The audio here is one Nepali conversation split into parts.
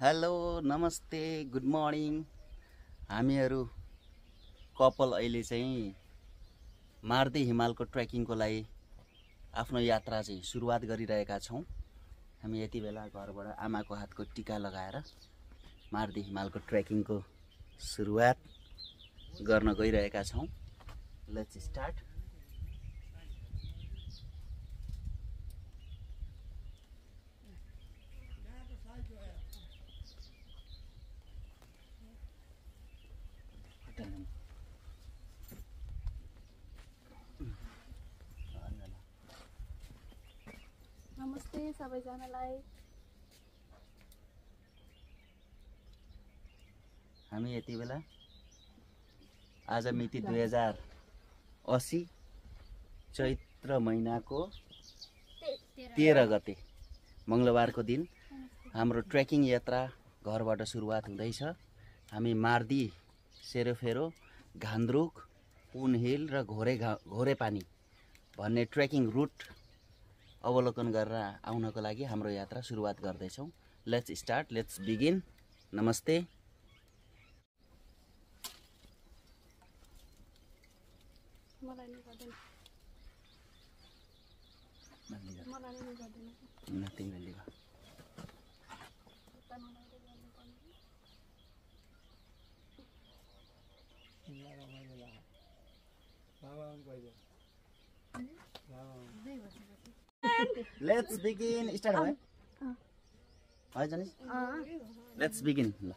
हेलो नमस्ते गुड मर्निङ। हामीहरू कपाल अहिले चाहिँ मार्दी हिमालको ट्रेकिङको लागि आफ्नो यात्रा चाहिँ सुरुवात गरिरहेका छौँ। हामी यति बेला घरबाट आमाको हातको टिका लगाएर मार्दी हिमालको ट्रेकिङको सुरुवात गर्न गइरहेका छौँ। लेट्स स्टार्ट नमस्ते सबैजनालाई हामी यति बेला आज मिति दुई हजार असी चैत्र महिनाको तेह्र गते मङ्गलबारको दिन हाम्रो ट्रेकिङ यात्रा घरबाट सुरुवात हुँदैछ। हामी मार्दी सेरोफेरो घान्द्रुक पुन हिल र घोरे घा घोरे पानी भन्ने ट्रेकिङ रुट अवलोकन गरेर आउनको लागि हाम्रो यात्रा सुरुवात गर्दैछौँ। लेट्स स्टार्ट लेट्स बिगिन नमस्ते। लेट्स बिगिन स्टार्ट भयो है जानिस लेट्स बिगिन ल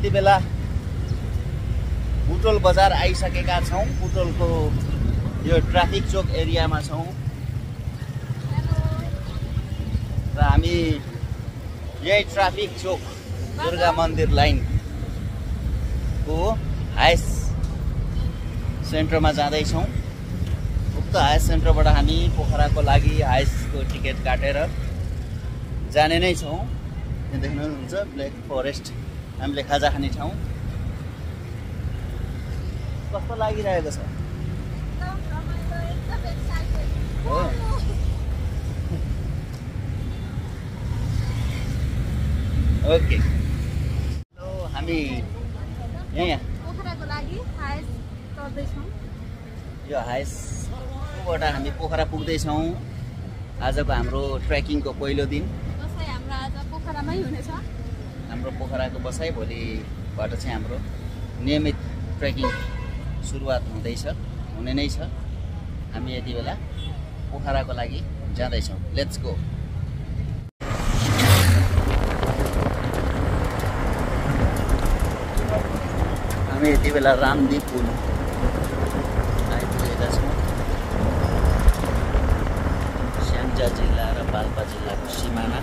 यति बेला बुटोल बजार आइसकेका छौँ। बुटोलको यो ट्राफिक चोक एरियामा छौँ। र हामी यही ट्राफिक चोक दुर्गा मन्दिर लाइनको हायस सेन्टरमा जाँदैछौँ। उक्त हायस सेन्टरबाट हामी पोखराको लागि हायसको टिकट काटेर जाने नै छौँ। देख्नुहुन्छ ब्ल्याक फरेस्ट। हामीले खाजा खाने ठाउँ। कस्तो लागिरहेको छ? ओके। हामी यहाँ यो हाइस्टबाट हामी पोखरा पुग्दैछौँ। आजको हाम्रो ट्रेकिङको पहिलो दिन। हाम्रो आज पोखरामै हुनेछ। हाम्रो पोखराको बसाइ भोलिबाट चाहिँ हाम्रो नियमित ट्रेकिङ सुरुवात हुँदैछ हुने नै छ। हामी यति बेला पोखराको लागि जाँदैछौँ। लेट्स गो हामी यति बेला रामदीप पुल आइपुगेका छौँ। स्याङ्जा जिल्ला र पाल्पा जिल्लाको सिमाना।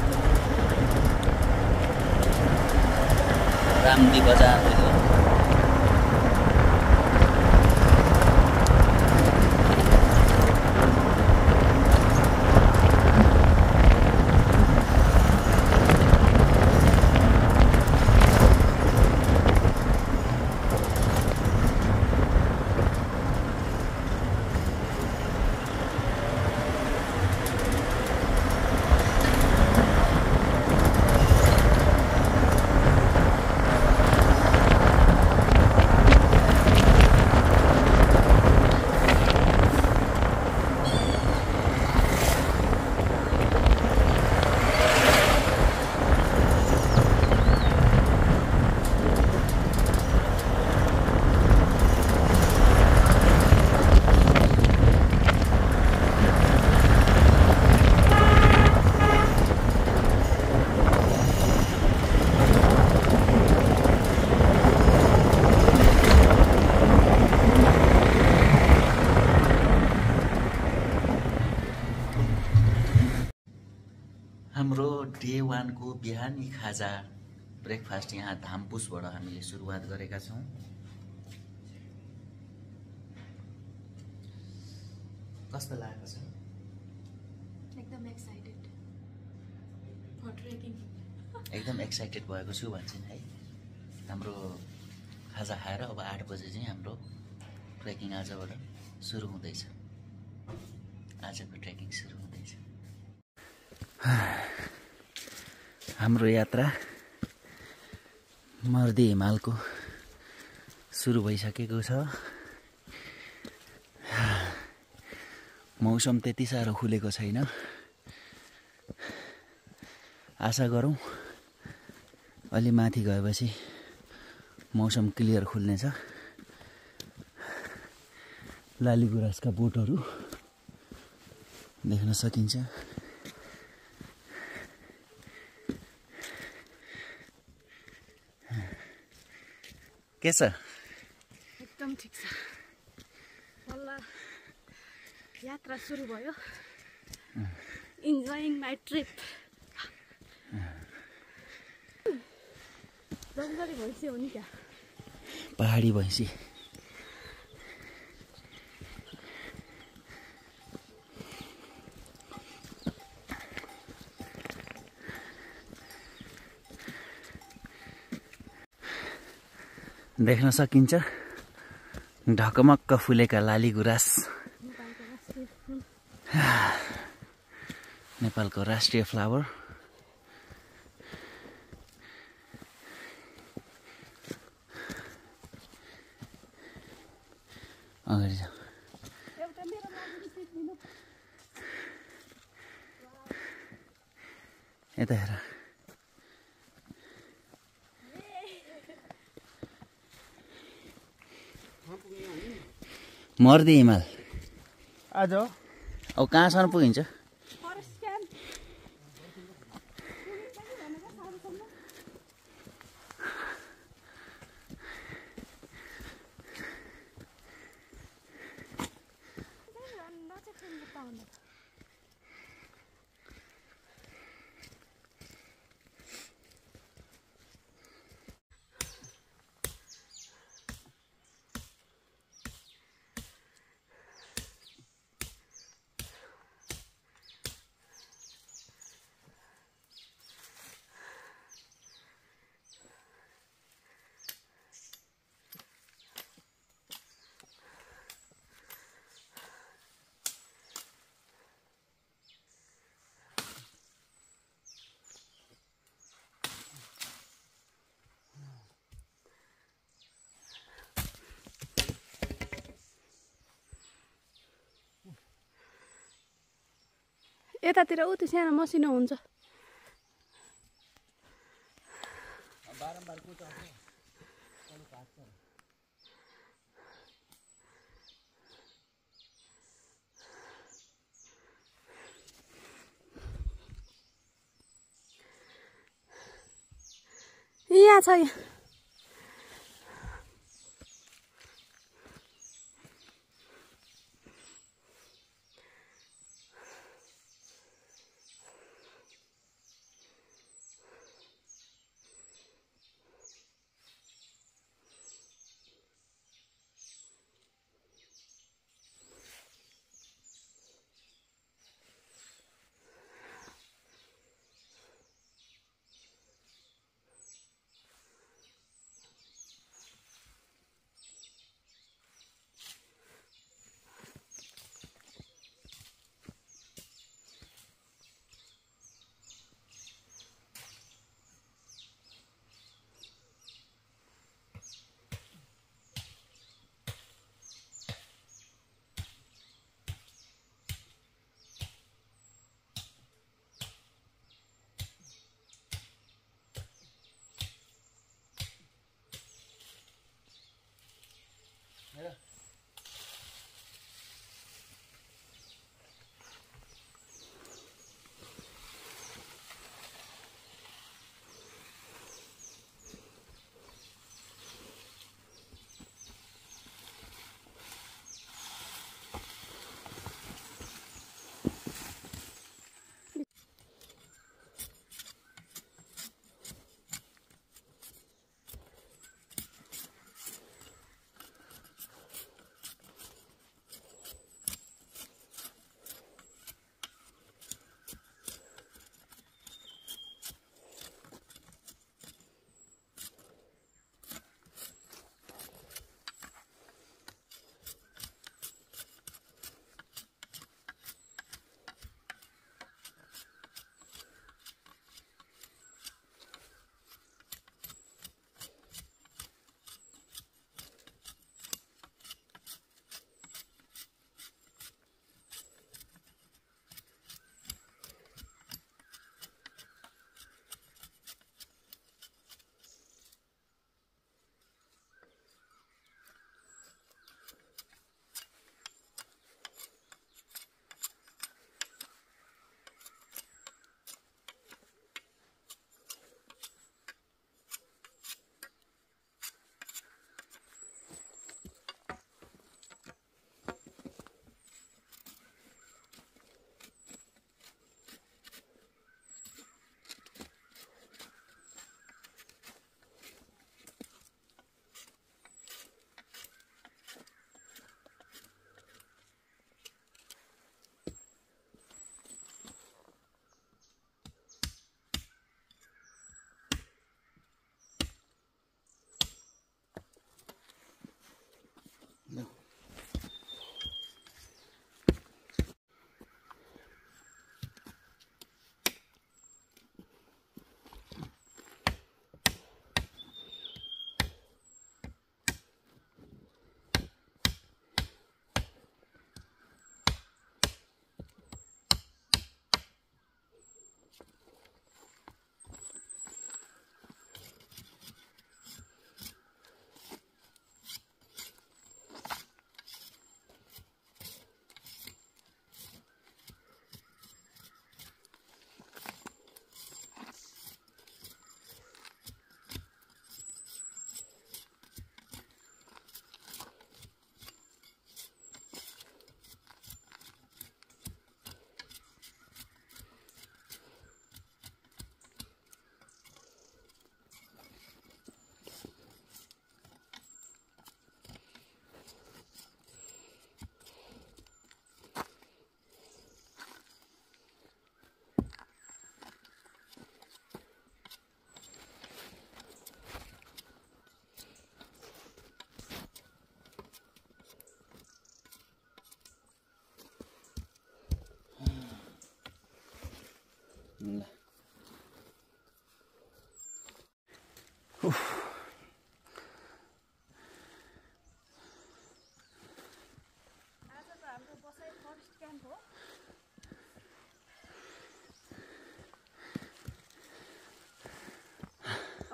रामदी बजार हो यो खाजा ब्रेकफास्ट यहाँ धामपुसबाट हामीले सुरुवात गरेका छौँ। कस्तो लागेको छ? एकदम एक्साइटेड एकदम एक्साइटेड भएको छु भन्छन् है। हाम्रो खाजा खाएर अब आठ बजे चाहिँ हाम्रो ट्रेकिङ आजबाट सुरु हुँदैछ। आजको ट्रेकिङ सुरु हुँदैछ। हाम्रो यात्रा मर्दी हिमालको सुरु भइसकेको छ। मौसम त्यति साह्रो खुलेको छैन। आशा गरौँ अलि माथि गएपछि मौसम क्लियर खुल्नेछ। लाली गुराँसका बोटहरू देख्न सकिन्छ। के छ? एकदम ठिक छ। बल्ल यात्रा सुरु भयो। इन्जोइङ माई ट्रिप जङ्गली भैँसी हो नि क्या? पहाडी भैँसी। देख्न सकिन्छ। ढकमक्क फुलेका लाली गुराँस। नेपालको राष्ट्रिय फ्लावर अगाडि जाऊ एउटा मेरो लागि सिट दिनु यता हेर मर्दी हिमाल। आज अब कहाँसम्म पुगिन्छ? यतातिर ऊ त्यो सानो मसिनो हुन्छ। यहाँ छ यहाँ।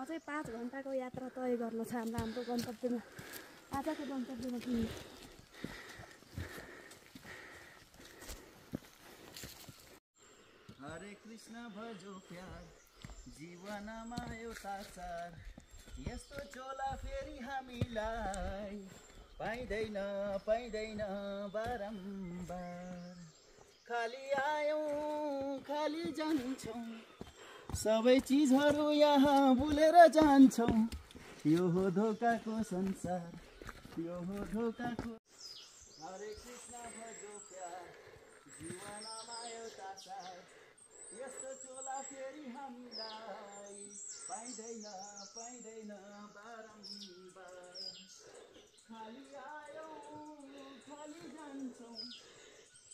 चाहिँ पाँच घन्टाको यात्रा तय गर्न छ हाम्रो हाम्रो गन्तव्यमा। आजको गन्तव्यमा पुग्नु हरे कृष्ण भजो प्यार जीवनमा एउटा सार। यस्तो चोला फेरि हामीलाई पाइँदैन पाइँदैन बारम्बार। खाली आयौँ खाली जान्छौँ। सबै चिजहरू यहाँ भुलेर जान्छौँ। यो हो धोकाको संसार यो हो धोकाको हरे कृष्ण भजो प्यार जीवनमा एउटा सार। यस्तो चोला फेरि हामीलाई पाइँदैन पाइँदैन बारम्बार। खाली आयौँ खाली जान्छौँ।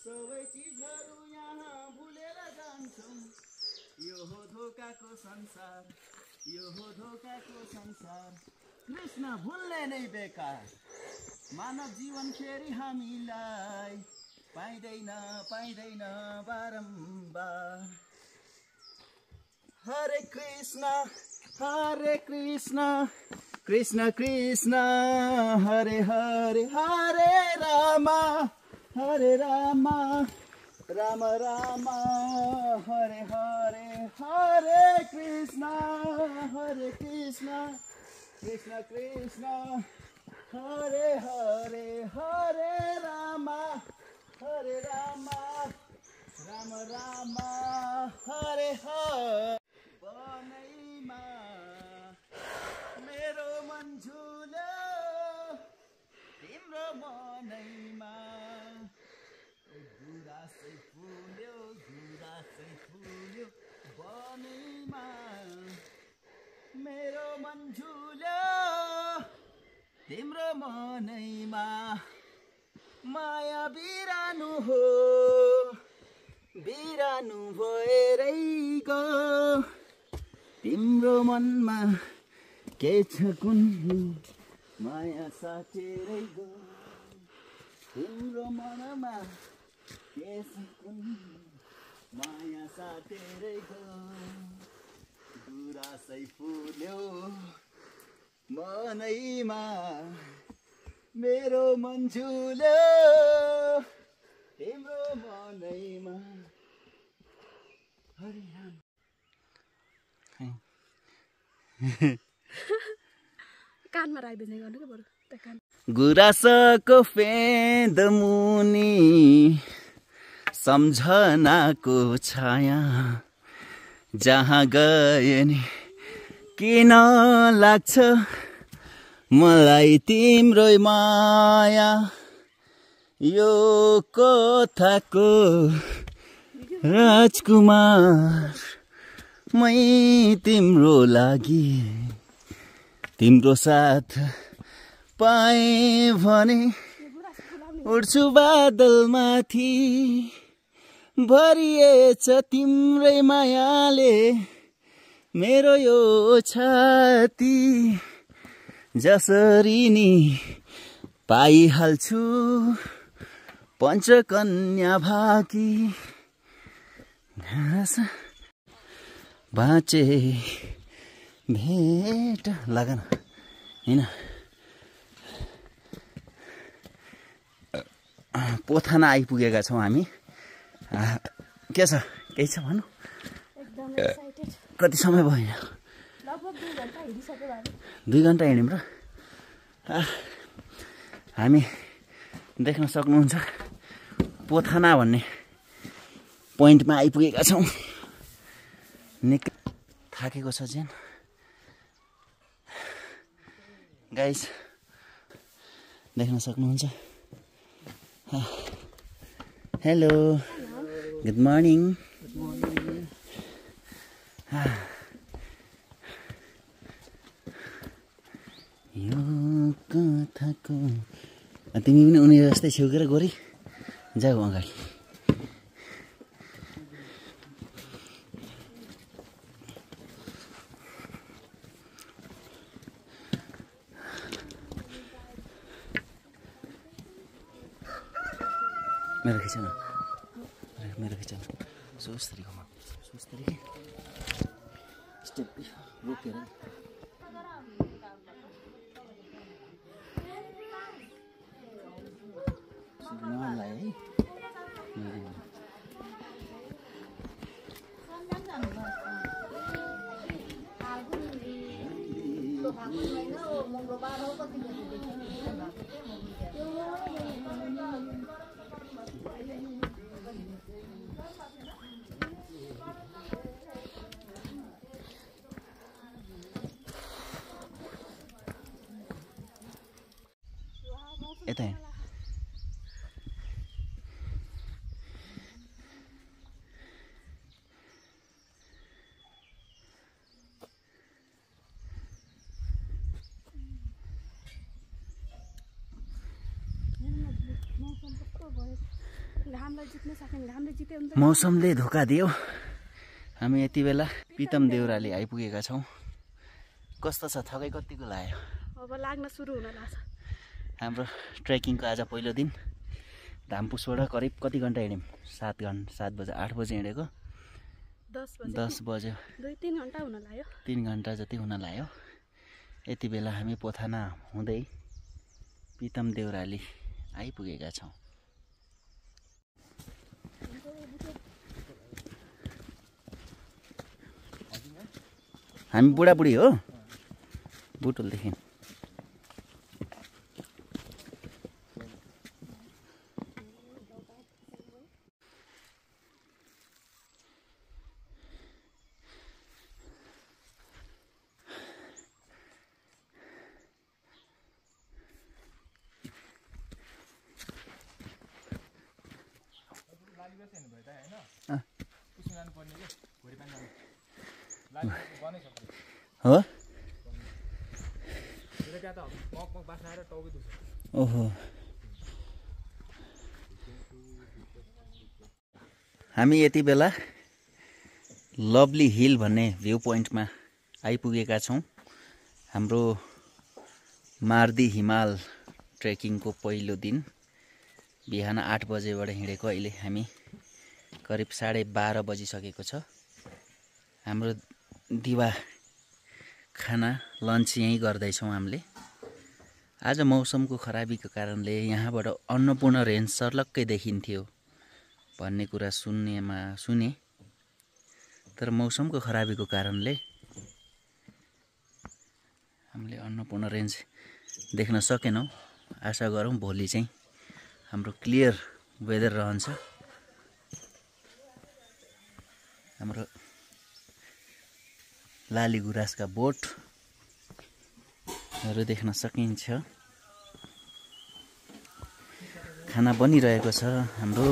सबै चिजहरू यहाँ भुलेर जान्छौँ। यो हो धोकाको संसार यो हो धोकाको संसार। कृष्ण भुल्ने नै बेकार। मानव जीवन फेरि हामीलाई पाइँदैन पाइँदैन बारम्बार। हरे कृष्ण हरे कृष्ण कृष्ण कृष्ण हरे हरे हरे रामा हरे रामा। राम राम हरे हरे हरे कृष्ण हरे कृष्ण कृष्ण कृष्ण हरे हरे हरे रामा हरे रामा राम राम हरे हरे। मेरो मन झुल्यो तिम्रो मनैमा गुरासै फुल्यो गुरासै फुल्यो बनैमा मेरो मन झुल्यो तिम्रो मनैमा माया बिरानु हो। बिरानु भएरै गो। तिम्रो मनमा के छ कुन माया साटेरै गो। तिम्रो मनमा के छ कुन माया साटेरै गो गुरासै फुल्यो मनैमा मेरो मन झुल्यो। तिम्रो मनैमा हरि राम कानमा राखिदिने गर्नु क्या बरु? गुराँसको फेद मुनि। सम्झनाको छाया। जहाँ गए नि किन लाग्छ? मलाई तिम्रै माया यो कथाको राजकुमार मै तिम्रो लागि। तिम्रो साथ पाएँ भने उड्छु बादलमाथि। भरिएछ तिम्रै मायाले। मेरो यो छाती जसरी नि पाइहाल्छु। पञ्चकन्या भाकी बाँचे भेट लगन। होइन। पोथाना आइपुगेका छौँ हामी। के छ? केही छ भनौँ एकदम एक्साइटेड कति समय भयो? दुई घन्टा हिँड्यौँ र? हामी देख्न सक्नुहुन्छ पोथाना भन्ने पोइन्टमा आइपुगेका छौँ। निकै थाकेको छ जेन। गाइस देख्न सक्नुहुन्छ। हेलो। गुड मर्निङ यो कथाको तिमी पनि उनीहरू जस्तै छेउकेर गोरी जाऊ अगाडि मेरो खिच न मेरो- मेरो खिच न सोच तरिकामा सोच तरिका स्टेप रोकेर नि त यहाँ मौसम कस्तो भयो घामलाई जित्न सक्ने घामले जित्यो भने त मौसमले धोका दियो। हामी यति बेला पितम देउराली आइपुगेका छौँ। कस्तो छ? थकै कतिको लाग्यो? अब लाग्न सुरु हुन लाग्छ। हाम्रो ट्रेकिङको आज पहिलो दिन। धामपुसबाट करिब कति घन्टा हिँड्यौँ? सात घन्टा सात बजे आठ बजे हिँडेको। दस बजे। दस बज्यो दुई तिन घन्टा हुन लाग्यो। तिन घन्टा जति हुन लाग्यो। यति बेला हामी पोथाना हुँदै पितम देउराली आइपुगेका छौँ। हामी बुढाबुढी हो। बुटोलदेखि हो ओहो हामी यति बेला लभली हिल भन्ने भ्यू पोइन्टमा आइपुगेका छौँ। हाम्रो मार्दी हिमाल ट्रेकिङको पहिलो दिन बिहान आठ बजेबाट हिँडेको अहिले हामी करिब साढे बाह्र बजिसकेको छ। हाम्रो दिवा खाना लन्च यहीँ गर्दैछौँ हामीले। आज मौसमको खराबीको कारणले यहाँबाट अन्नपूर्ण रेन्ज सर्लक्कै देखिन्थ्यो। भन्ने कुरा सुन्नेमा सुने। तर मौसमको खराबीको कारणले हामीले अन्नपूर्ण रेन्ज देख्न सकेनौँ। आशा गरौँ भोलि चाहिँ हाम्रो क्लियर वेदर रहन्छ। हाम्रो लाली गुराँसका बोटहरू देख्न सकिन्छ। खाना बनिरहेको छ हाम्रो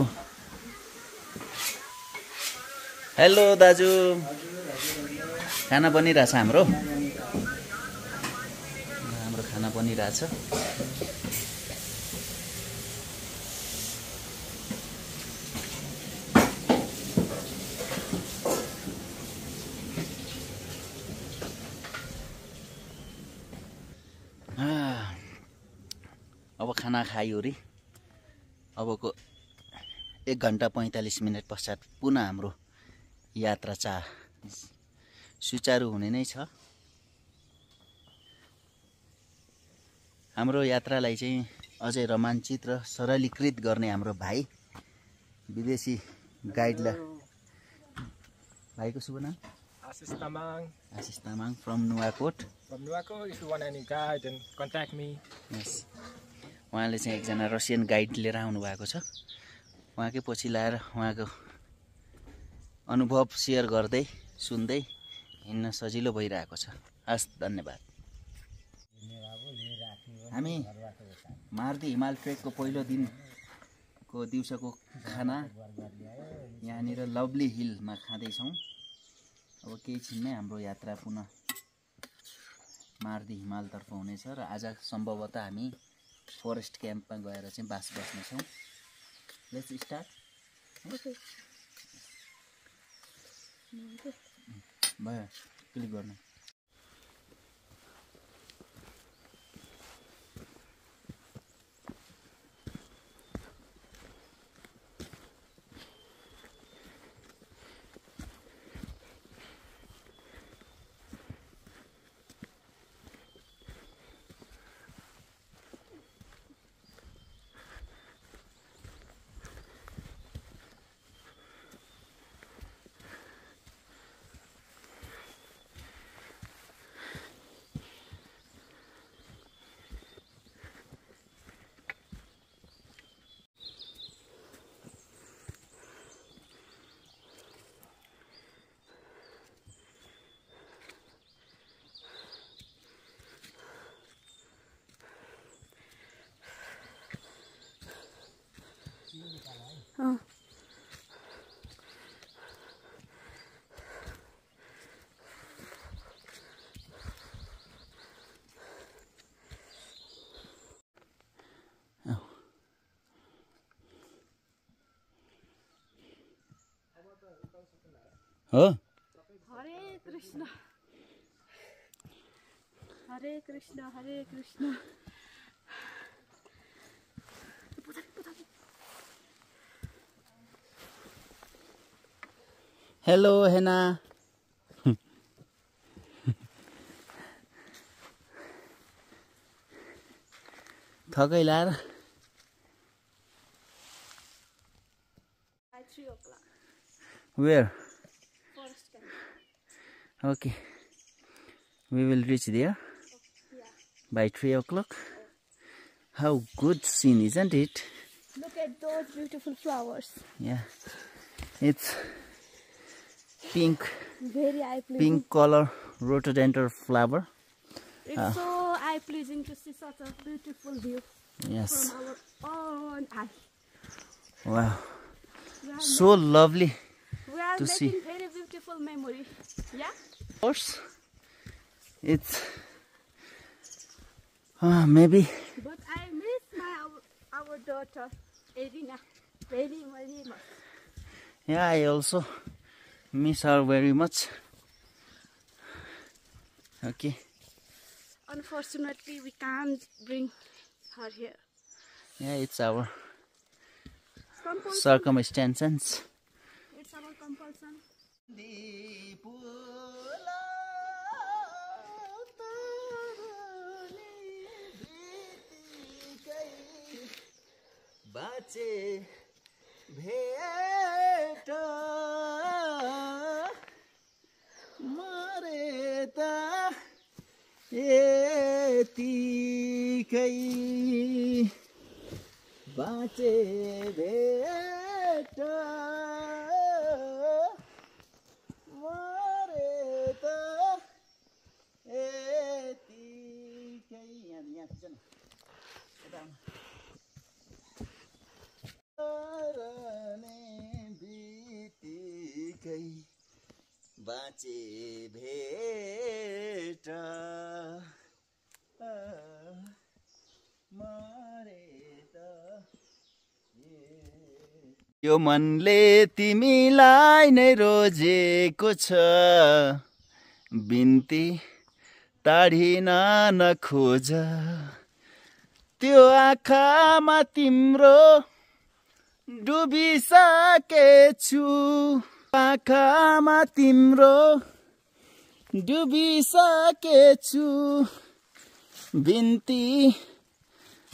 हेलो दाजु। खाना बनिरहेछ हाम्रो? हाम्रो खाना बनिरहेछ। अब खाना खायोरी अबको एक घन्टा पैँतालिस मिनट पश्चात पुनः हाम्रो यात्रा चा सुचारु हुने नै छ। हाम्रो यात्रालाई चाहिँ अझै रोमाञ्चित र सरलीकृत गर्ने हाम्रो भाइ विदेशी गाइडलाई भाइको शुभ नाम? Asis Tamang Ashish Tamang from Nuwakot. Any guide, then contact me. Yes उहाँले चाहिँ एकजना रसियन गाइड लिएर आउनु भएको छ। उहाँकै पछि लाएर उहाँको अनुभव सेयर गर्दै सुन्दै हिँड्न सजिलो भइरहेको छ। हस् धन्यवाद। हामी मारुति हिमाल ट्रेकको पहिलो दिनको दिउँसोको खाना यहाँनिर लभली हिलमा खाँदैछौँ। अब केही छिनमै हाम्रो यात्रा पुनः मारुति हिमालतर्फ हुनेछ र आज सम्भवतः हामी फरेस्ट क्याम्पमा गएर चाहिँ बास बस्नेछौँ। लेट्स स्टार्ट भयो। क्लिक गर्नु। अँ हो हरे कृष्ण हरे कृष्ण हरे कृष्ण हेलो हेना थकै लाएर By three o'clock. Where Forest camp. Okay. We will reach there Yeah. by 3 o'clock. How good scene, isn't it? Look at those beautiful flowers. Yeah. It's pink, Very eye pleasing. pink color rhododendron flower. It's so eye pleasing to see such a beautiful view Yes. from our own eye. Wow. So lovely. we are to making see. very beautiful memory. Yeah? Of course, it's uh, maybe But I miss my our, our daughter Irina very very much. yeah. I also miss her very much. Okay. Unfortunately, we can't bring her here. Yeah, it's our Compulsion. circumstances. It's our compulsion. बाचे भेट मरे त यतिकै बाँचे भेट मरे त यतिकै यहाँ यहाँ खिच न बाँचे भेट। यो। मनले तिमीलाई नै रोजेको छ। बिन्ती टाढिन नखोज त्यो आँखामा तिम्रो डुबिसकेछु। आँखामा तिम्रो डुबिसकेछु। बिन्ती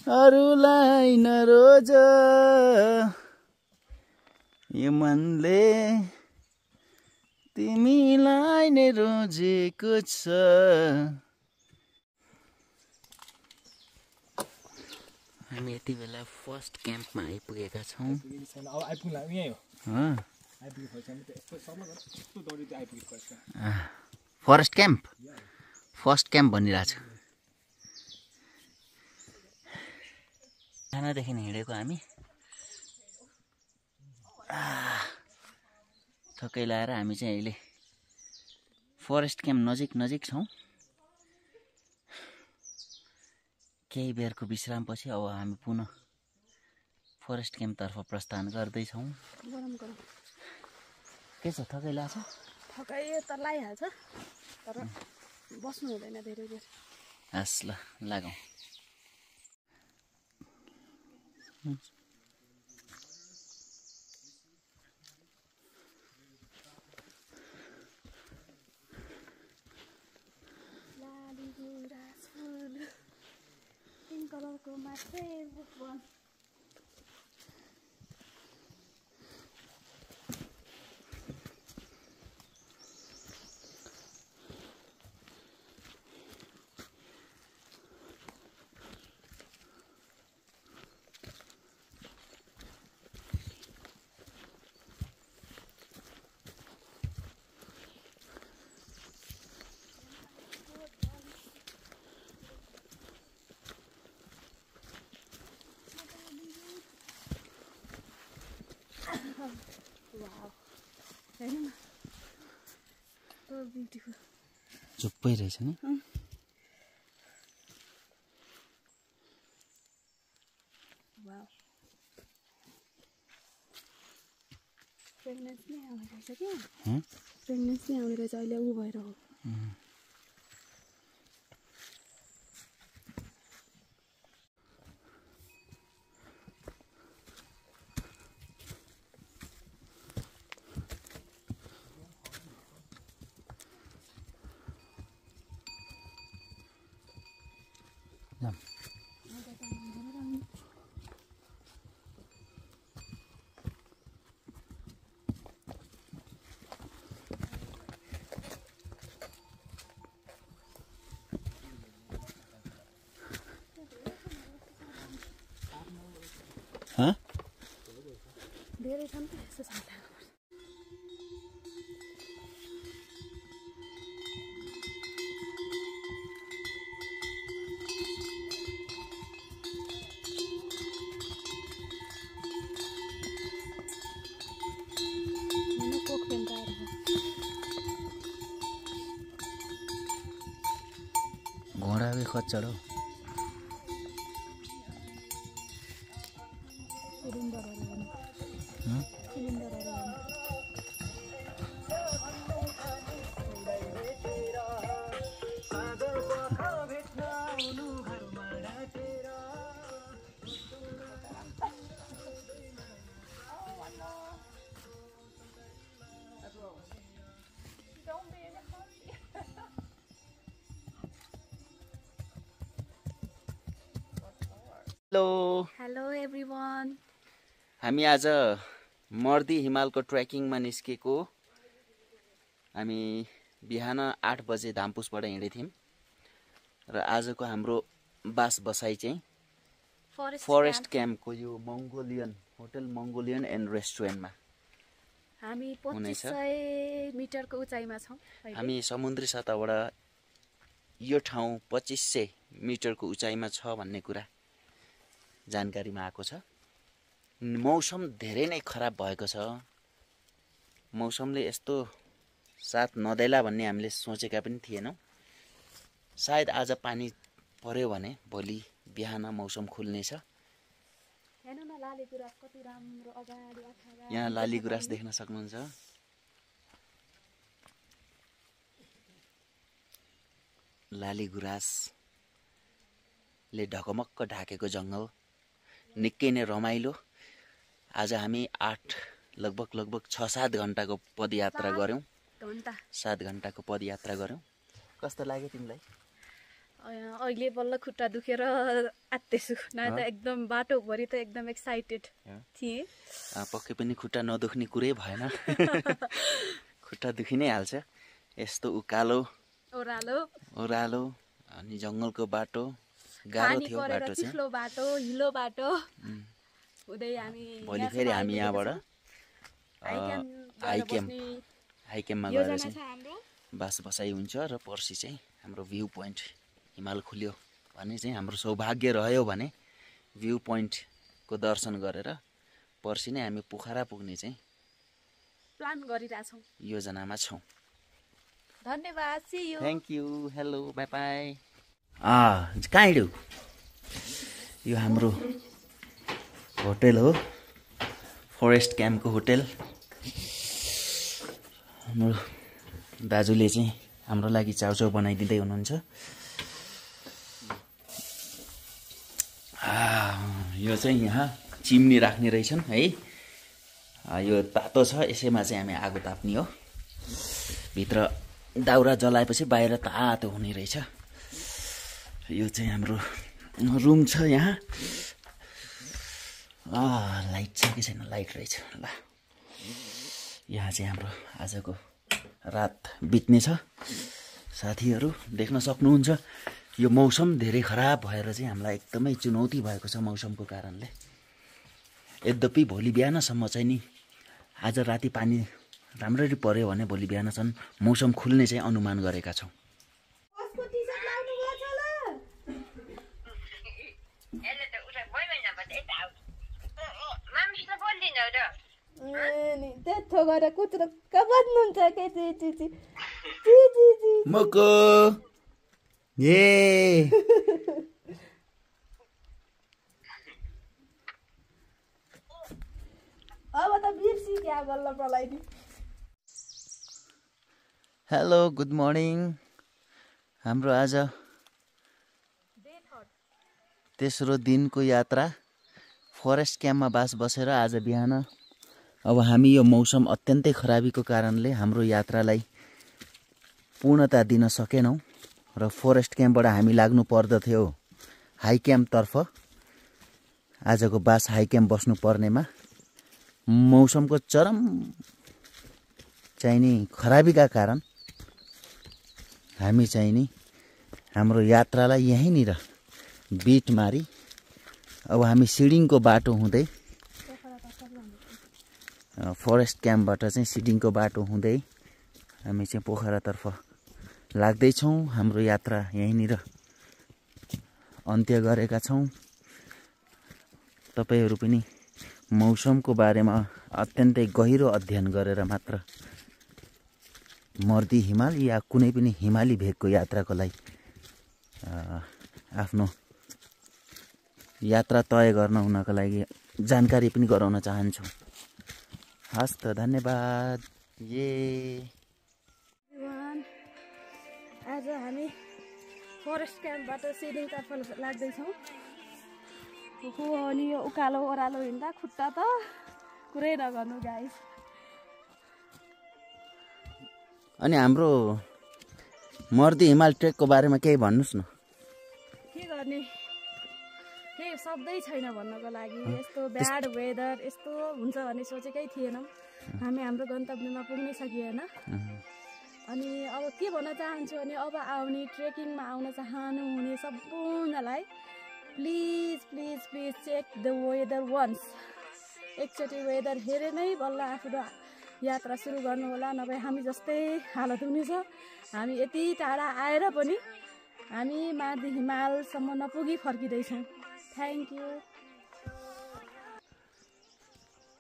अरूलाई नरोज। यो मनले तिमीलाई नै रोजेको छ। हामी यति बेला फर्स्ट क्याम्पमा आइपुगेका छौँ। Forest camp? फर्स्ट क्याम्प भनिरहेको छु खानादेखि हिँडेको हामी। थकै लाएर हामी चाहिँ अहिले फरेस्ट क्याम्प नजिक नजिक छौँ। केही बेरको विश्रामपछि अब हामी पुनः फरेस्ट क्याम्पतर्फ प्रस्थान गर्दैछौँ। गरम गरम। के छ थकै लाग्छ थकाइ त लगाइहाल्छ तर बस्नु हुँदैन धेरै बेर। हस् ल लागौँ लाली गुराँस फुल पिङ्क चुप्पै रहेछ नि? प्रेग्नेन्स नै आउने रहेछ हँ? प्रेग्नेन्स नै आउने रहेछ अहिले ऊ भएर हो। घोडा हेलो एभ्री वान हामी आज मर्दी हिमालको ट्रेकिङमा निस्केको। हामी बिहान आठ बजे धामपुसबाट हिँडेको थियौँ र आजको हाम्रो बास बसाइ चाहिँ फरेस्ट क्याम्पको यो मङ्गोलियन होटल मङ्गोलियन एन्ड रेस्टुरेन्टमा। हामी मिटरको उचाइमा छौँ। हामी समुद्री सतहबाट यो ठाउँ पच्चिस सय मिटरको उचाइमा छ भन्ने कुरा। जानकारीमा आएको छ। मौसम धेरै नै खराब भएको छ। मौसमले यस्तो साथ नदेला भन्ने हामीले सोचेका पनि थिएनौँ। सायद आज पानी पर्यो भने भोलि बिहान मौसम खुल्नेछ। यहाँ लाली गुराँस देख्न सक्नुहुन्छ। लाली गुराँसले ढकमक्क ढाकेको जङ्गल। निकै नै रमाइलो। आज हामी आठ लगभग लगभग छ सात घन्टाको पदयात्रा? गऱ्यौँ। सात घन्टाको पदयात्रा गऱ्यौँ। कस्तो लाग्यो तिमीलाई? अहिले बल्ल खुट्टा दुखेर आत्तेछु न त? एकदम बाटोभरि त एकदम एक्साइटेड? थिएँ। पक्कै पनि खुट्टा नदुख्ने कुरै भएन। खुट्टा दुखि नै हाल्छ। यस्तो उकालो ओह्रालो। ओह्रालो अनि जङ्गलको बाटो। गाह्रो थियो बाटो बाटो हिलो बाटो। हुँदै हामी भोलि फेरि हामी यहाँबाट। हाइक्याम्प बस्ने हाइक्याम्पमा गएर चाहिँ बास बसाइ हुन्छ र पर्सि चाहिँ हाम्रो भ्यू पोइन्ट हिमाल खुल्यो भने चाहिँ हाम्रो सौभाग्य रह्यो भने भ्यू पोइन्टको दर्शन गरेर पर्सि नै हामी पोखरा पुग्ने चाहिँ प्लान गरिरहेछौँ। योजनामा छौँ। धन्यवाद thank you hello bye bye कहाँ हिँड्यौ? यो हाम्रो होटेल हो। फरेस्ट क्याम्पको होटेल। हाम्रो दाजुले चाहिँ हाम्रो लागि चाउचाउ बनाइदिँदै हुनुहुन्छ। यो चाहिँ यहाँ चिम्नी राख्ने रहेछन् है। यो तातो छ यसैमा चाहिँ हामी आगो ताप्ने हो। भित्र दाउरा जलाएपछि बाहिर तातो हुने रहेछ। यो चाहिँ हाम्रो रुम छ यहाँ। लाइट छ कि छैन? लाइट रहेछ। ल। यहाँ चाहिँ हाम्रो आजको रात बित्नेछ। साथीहरू देख्न सक्नुहुन्छ यो मौसम धेरै खराब भएर चाहिँ हामीलाई एकदमै चुनौती भएको छ मौसमको कारणले। यद्यपि भोलि बिहानसम्म चाहिँ नि आज राति पानी राम्ररी पर्यो भने भोलि बिहानसम्म मौसम खुल्ने चाहिँ अनुमान गरेका छौँ कसको टी सर्ट लाउनु भएको छ ल यसले त उता भइभएन भने त यता आउँछ मामिसित बोलिदिनु र ए नि त्यत्रो गरेर कुचुरुक्क बज्नुहुन्छ के ची ची ची ची ची ची मको ए अब त बिर्सी क्या बल्ल पलाइदिनु हेलो गुड मर्निङ हाम्रो आज तेस्रो दिनको यात्रा। फरेस्ट क्याम्पमा बास बसेर आज बिहान अब हामी यो मौसम अत्यन्तै खराबीको कारणले हाम्रो यात्रालाई पूर्णता दिन सकेनौँ र फरेस्ट क्याम्पबाट हामी लाग्नु पर्दथ्यो हाई क्याम्पतर्फ। आजको बास हाई क्याम्प बस्नु पर्नेमा मौसमको चरम चाहिँ नि खराबीका कारण हामी चाहिँ नि हाम्रो यात्रालाई यहीँनिर बिट मारी अब हामी सिडिङको बाटो हुँदै फरेस्ट क्याम्पबाट चाहिँ सिडिङको बाटो हुँदै हामी चाहिँ पोखरातर्फ लाग्दैछौँ। हाम्रो यात्रा यहीँनिर अन्त्य गरेका छौँ। तपाईँहरू पनि मौसमको बारेमा अत्यन्तै गहिरो अध्ययन गरेर मात्र मर्दी हिमाल या कुनै पनि हिमाली भेगको यात्राको लागि आफ्नो यात्रा तय गर्न हुनको लागि जानकारी पनि गराउन चाहन्छु। हस् त धन्यवाद। ये। वान आज हामी फरेस्ट क्याम्पबाट सिलिङतर्फ लाग्दैछौँ। हो अनि यो उकालो ओह्रालो हिँड्दा खुट्टा त कुरै नगर्नु गाइस अनि हाम्रो मर्दी हिमाल ट्रेकको बारेमा केही भन्नुहोस् न। के गर्ने? केही शब्दै छैन भन्नको लागि। यस्तो ब्याड वेदर यस्तो हुन्छ भन्ने सोचेकै थिएनौँ। हामी हाम्रो गन्तव्यमा पुग्नै सकिएन। अनि अब के भन्न चाहन्छु भने अब आउने ट्रेकिङमा आउन चाहनुहुने सम्पूर्णलाई please please please check the weather once एकचोटि वेदर हेरे नै बल्ल आफ्नो यात्रा सुरु गर्नु होला नभए हामी जस्तै हालत हुनेछ। हामी यति टाढा आएर पनि हामी माथि हिमालसम्म नपुगी फर्किँदैछौँ। थ्याङ्क यू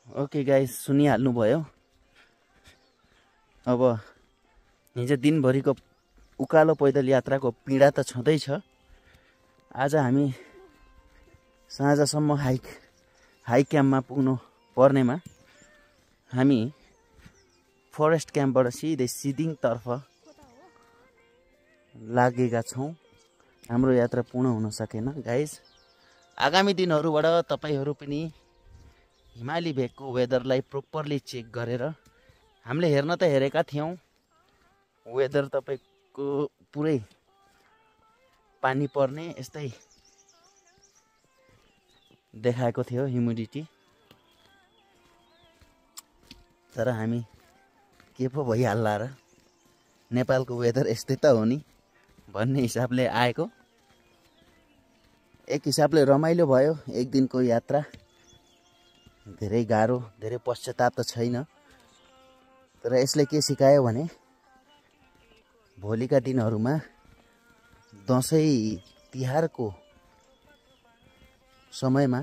ओके गाइस सुनिहाल्नुभयो। अब हिजो दिनभरिको उकालो पैदल यात्राको पीडा त छँदैछ आज हामी साँझसम्म हाइक हाई क्याम्पमा पुग्नु पर्नेमा। हामी फरेस्ट क्याम्पबाट सिधै सिदिङतर्फ लागेका छौँ। हाम्रो यात्रा पूर्ण हुन सकेन गाइस आगामी दिनहरूबाट तपाईँहरू पनि हिमाली भेगको वेदरलाई प्रोपरली चेक गरेर हामीले हेर्न त हेरेका थियौँ। वेदर तपाईँको पुरै पानी पर्ने यस्तै देखाएको थियो ह्युमिडिटी तर हामी के पो भइहाल्ला र? नेपालको वेदर यस्तै त हो नि भन्ने हिसाबले आएको। एक हिसाबले रमाइलो भयो एक दिनको यात्रा। धेरै गाह्रो धेरै पश्चाताप त छैन। तर यसले के सिकायो भने भोलिका दिनहरूमा दसैँ तिहारको समयमा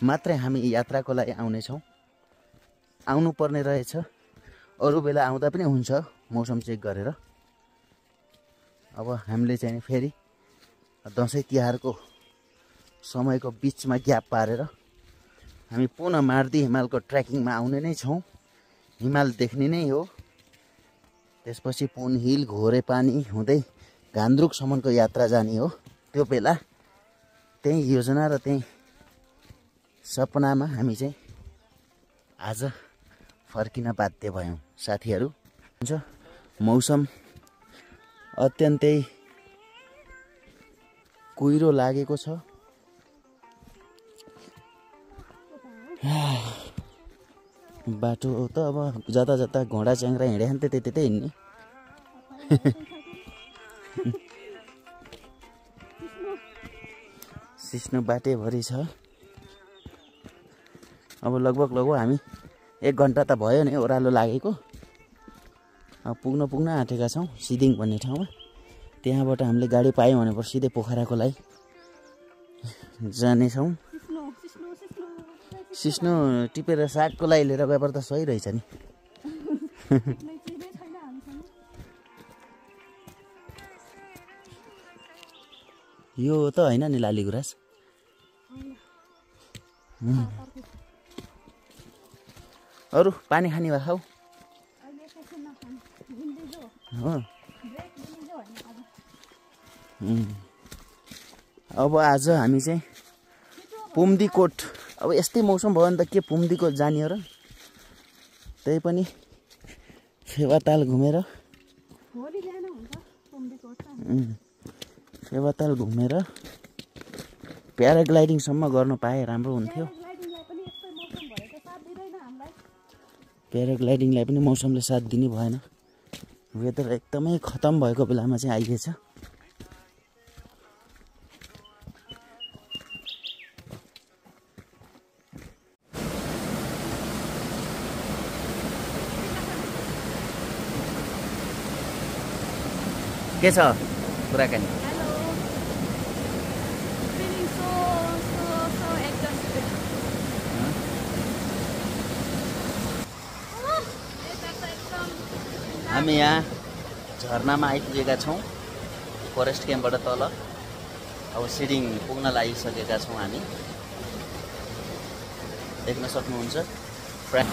मात्रै हामी यात्राको लागि आउनेछौँ। आउनुपर्ने रहेछ। अरू बेला आउँदा पनि हुन्छ मौसम चेक गरेर। अब हामीले चाहिँ फेरि दसैँ तिहारको समयको बिचमा ग्याप पारेर हामी पुनः मार्दी हिमालको ट्रेकिङमा आउने नै छौँ। हिमाल देख्ने नै हो। त्यसपछि पुन हिल घोरे पानी हुँदै घान्द्रुकसम्मको यात्रा जाने हो। त्यो बेला त्यही योजना र त्यही सपनामा हामी चाहिँ आज फर्किन बाध्य भयौँ। साथीहरू हुन्छ मौसम अत्यन्तै कुहिरो लागेको छ। बाटो त अब जता जता घोडा च्याङ्रा हिँड्यो भने त्यतै त्यतै हिँड्ने। सिस्नो बाटैभरि छ। अब लगभग लगभग हामी एक घन्टा त भयो नि ओह्रालो लागेको। अब पुग्न पुग्न आँटेका छौँ सिदिङ भन्ने ठाउँमा। त्यहाँबाट हामीले गाडी पायौँ भने सिधै पोखराको लागि जानेछौँ। सिस्नो टिपेर सागको लागि लिएर व्यापार त सही रहेछ नि। यो त होइन नि लाली गुराँस। अरू पानी खाने भए खाऊ. अब आज हामी चाहिँ पुम्दीकोट अब यस्तै मौसम भयो भने त के पुम्दीकोट जाने हो र। त्यही पनि फेवाताल घुमेर। फेवाताल घुमेर प्याराग्लाइडिङसम्म गर्न पाए राम्रो हुन्थ्यो। प्याराग्लाइडिङलाई पनि मौसमले साथ दिने भएन। वेदर एकदमै खतम भएको बेलामा चाहिँ आइदिएछ के छ कुराकानी? हामी यहाँ झरनामा आइपुगेका छौँ। फरेस्ट क्याम्पबाट तल। अब सिडिङ पुग्न लागिसकेका छौँ हामी। देख्न सक्नुहुन्छ। प्राक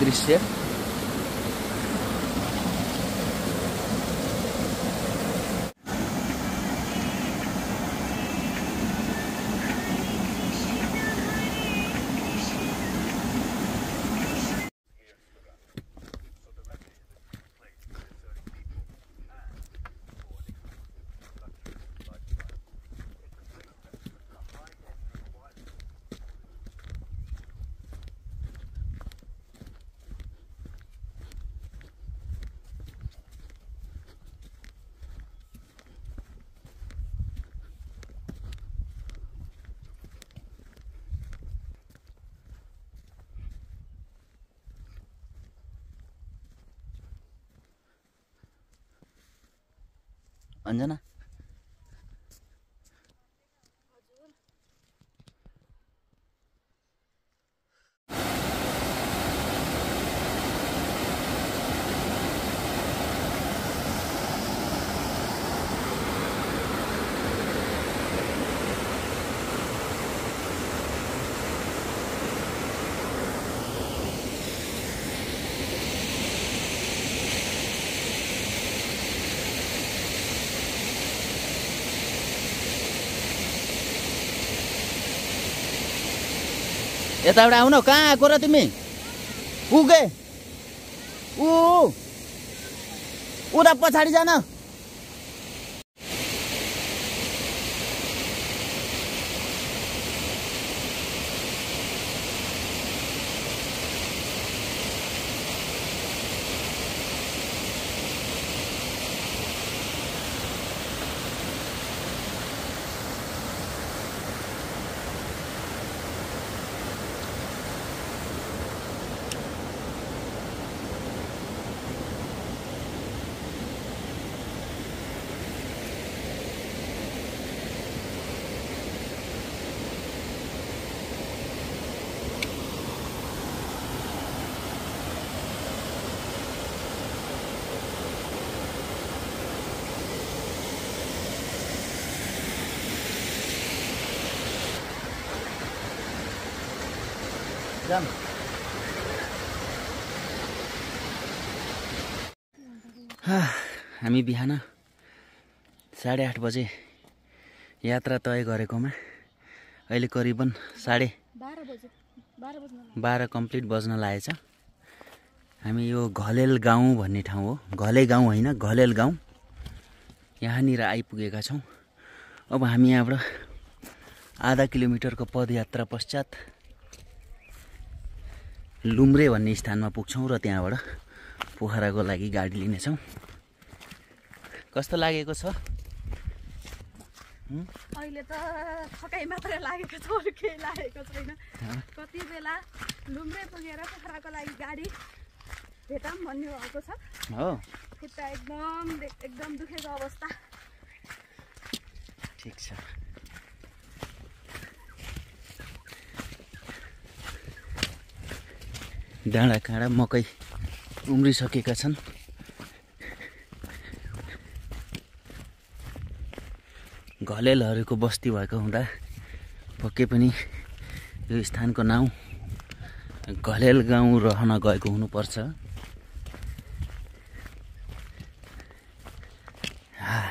दृश्य यताबाट आउन कहाँ आएको र तिमी ऊ के ऊ उता पछाडि जान जाम हा, हामी बिहान साढे आठ बजे यात्रा तय गरेकोमा अहिले करिबन साढे बाह्र कम्प्लिट बज्न लागेछ। हामी यो घलेल गाउँ भन्ने ठाउँ हो। घले गाउँ होइन घलेल गाउँ। यहाँनिर आइपुगेका छौँ। अब हामी यहाँबाट आधा किलोमिटरको पदयात्रा पश्चात लुम्रे भन्ने स्थानमा पुग्छौँ र त्यहाँबाट पोखराको लागि गाडी लिनेछौँ। कस्तो लागेको छ? अहिले त थकाइ मात्रै लागेको छ अरू केही लागेको छैन। कति बेला लुम्रे पुगेर पोखराको लागि गाडी भेटौँ भन्ने भएको छ। हो। खुट्टा एकदम एकदम दुखेको अवस्था। ठिक छ। डाँडा काँडा मकै उम्रिसकेका छन्। घलेलहरूको बस्ती भएको हुँदा पक्कै पनि यो स्थानको नाउँ घलेल गाउँ रहन गएको हुनुपर्छ हा।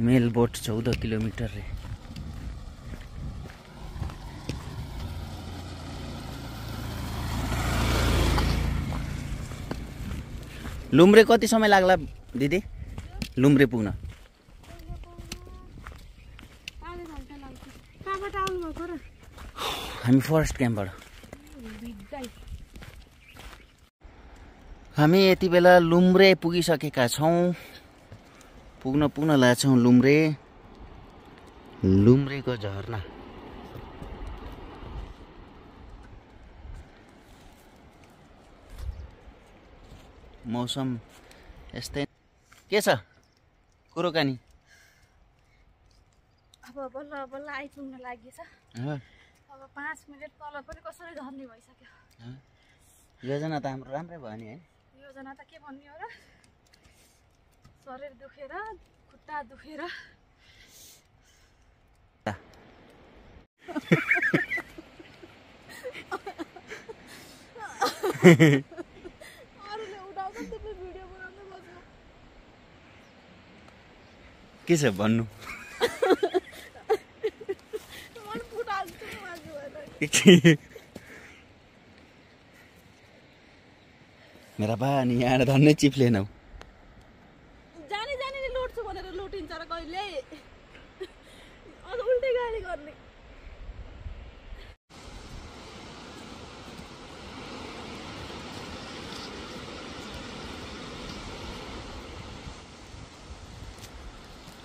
मेल बोट चौध किलोमिटर रे लुम्रे कति समय लाग्ला दिदी? लुम्रे पुग्न। हामी फरेस्ट क्याम्पबाट। हामी यति बेला लुम्रे पुगिसकेका छौँ। पुग्न पुग्न लाग्छौँ लुम्रे। लुम्रेको झरना। मौसम यस्तै। के छ? कुरोकानी। अब बल्ल बल्ल आइपुग्न लागेछ अब पाँच मिनट तल पनि कसरी झर्ने भइसक्यो। योजना त हाम्रो राम्रै भयो नि है। योजना त के भन्ने हो र? शरीर दुखेर खुट्टा दुखेर। अरूले उठाउँछ त्यो भिडियो बनाउनु बस्नु के छ भन्नु? मेरा बा अनि यहाँ धन्नै चिप्लेनौ जाने जाने नि लुट्छु भनेर लुटिन्छ र कहिले अझ उल्टै गाली गर्ने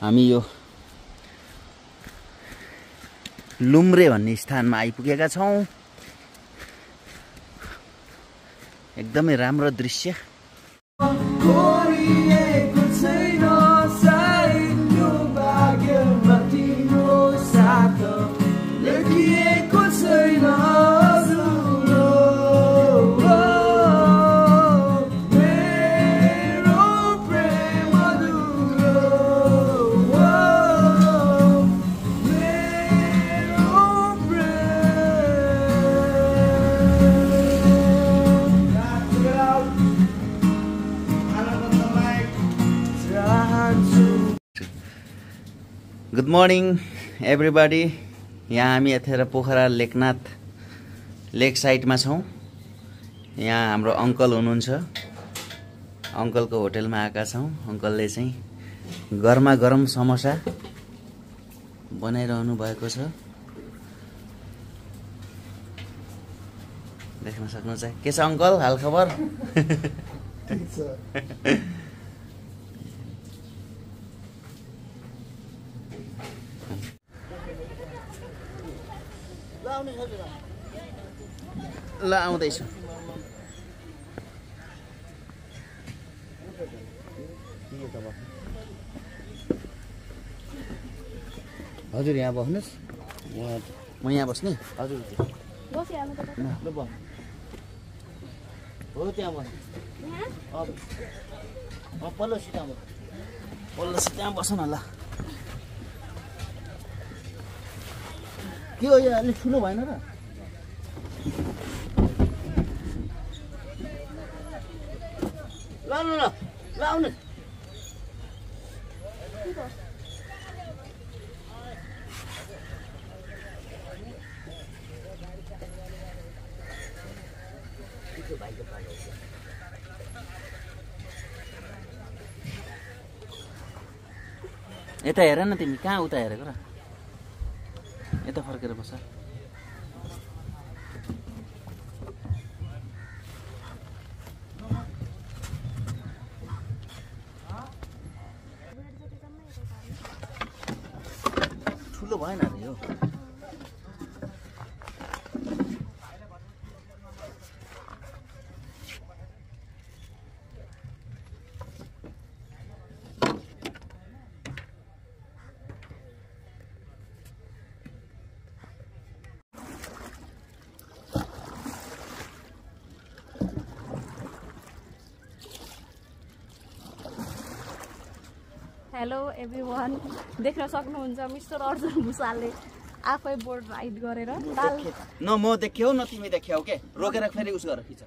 हामी यो लुम्रे भन्ने स्थानमा आइपुगेका छौँ। एकदमै राम्रो दृश्य। मर्निङ एभ्रिबडी यहाँ हामी यतिखेर पोखरा लेकनाथ लेक साइडमा छौँ। यहाँ हाम्रो अङ्कल हुनुहुन्छ। अङ्कलको होटेलमा आएका छौँ। अङ्कलले चाहिँ गरमा गरम समोसा बनाइरहनु भएको छ। देख्न सक्नुहुन्छ। के छ अङ्कल? हालखबर? ल आउँदैछु। हजुर यहाँ बस्नुहोस्। म यहाँ बस्ने। हजुर हो त्यहाँ बस यहाँ अब अब पल्लो सिटामा। पल्लो सिटामा बस न ल। हो यो अलिक ठुलो भएन र। ल ल आउनु। यता हेर न तिमी कहाँ उता हेरेको र? यता फर्केर बस ठुलो भएन अरे यो हेलो एभ्री वान देख्न सक्नुहुन्छ मिस्टर अर्जुन भुषालले आफै बोर्ड राइड गरेर न म देख्यौ न तिमी देख्यौ के? रोकेर फेरि उस गर खिच।